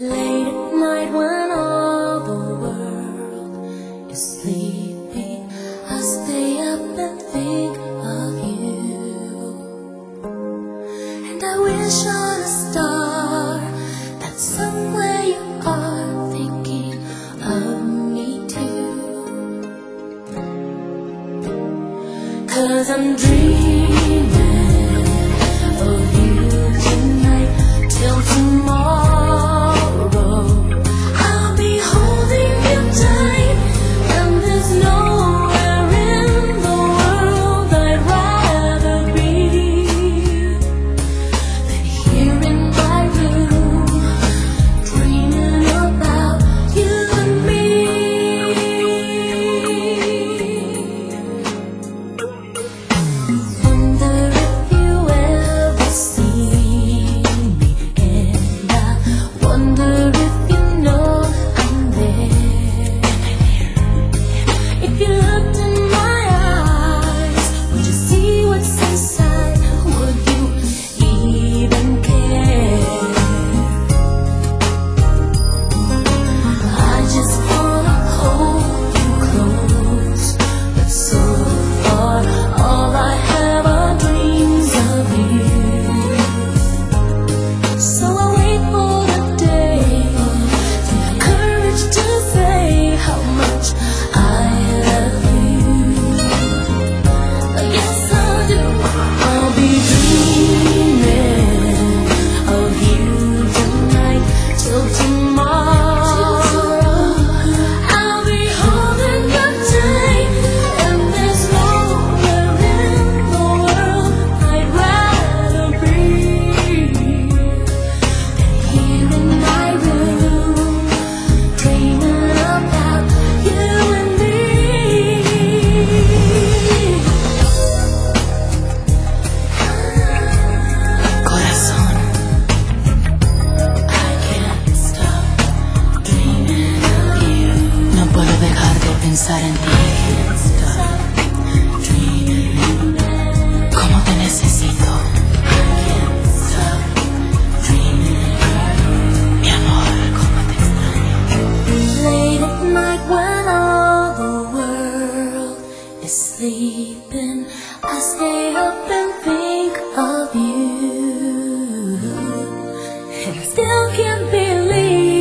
Late at night when all the world is sleeping, I stay up and think of you. And I wish on a star that somewhere you are thinking of me too. Cause I'm dreaming. still can't believe